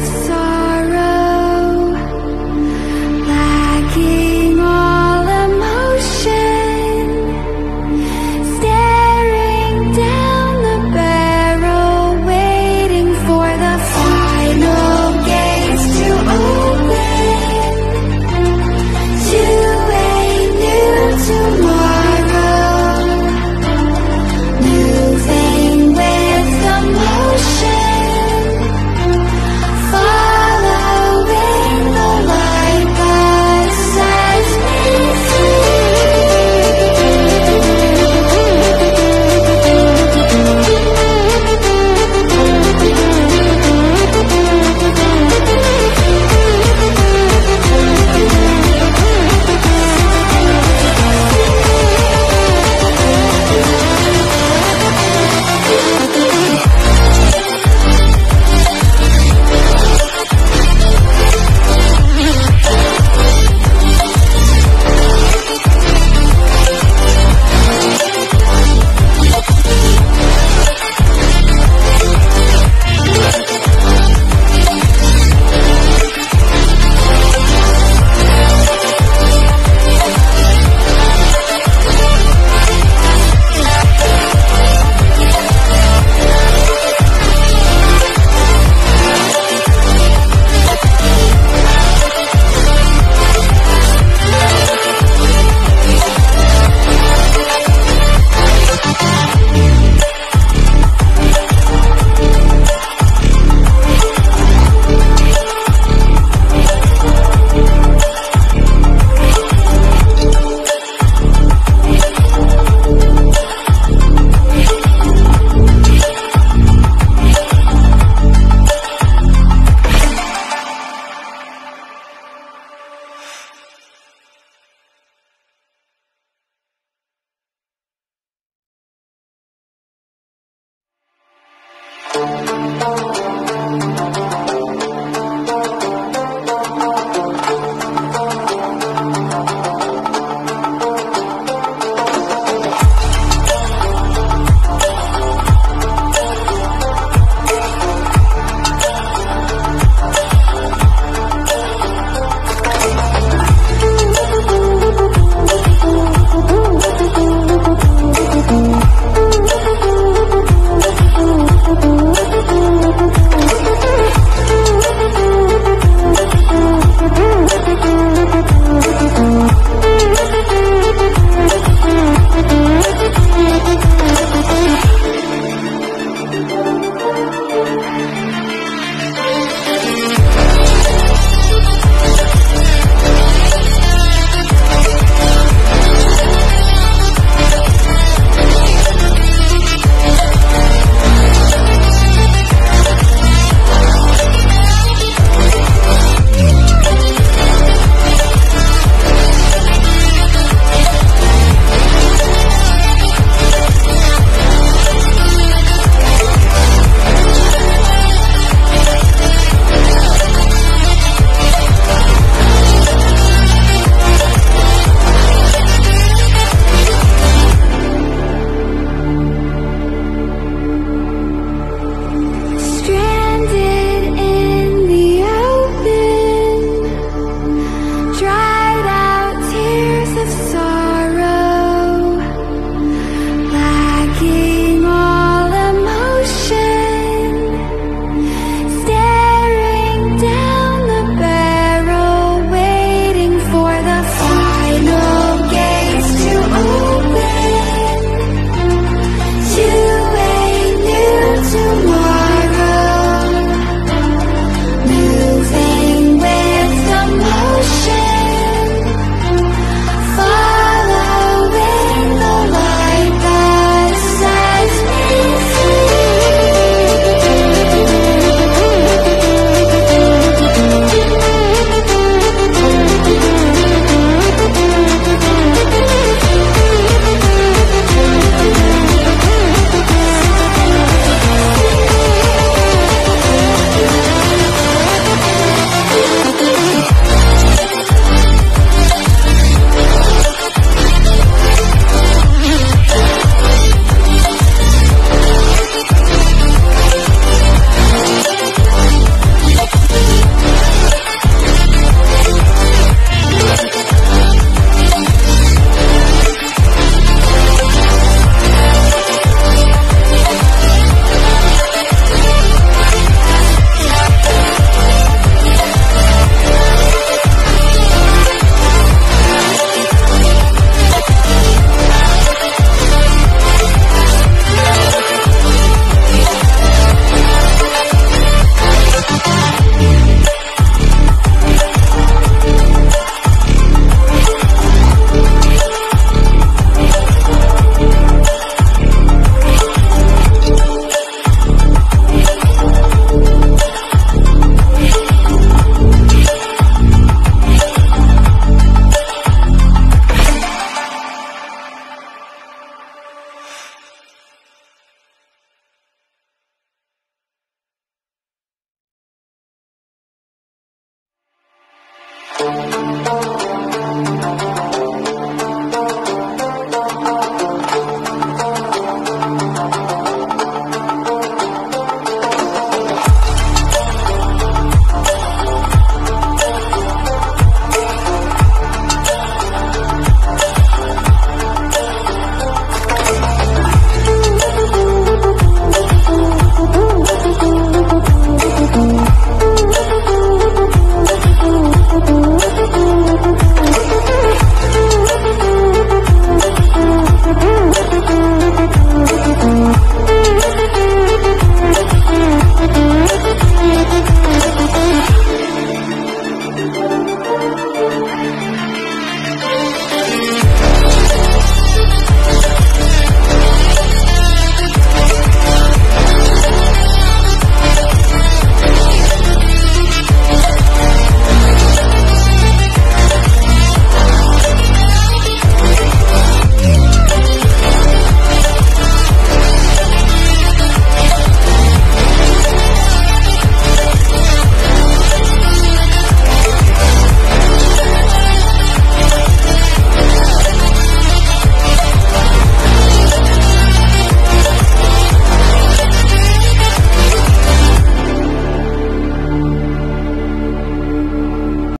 this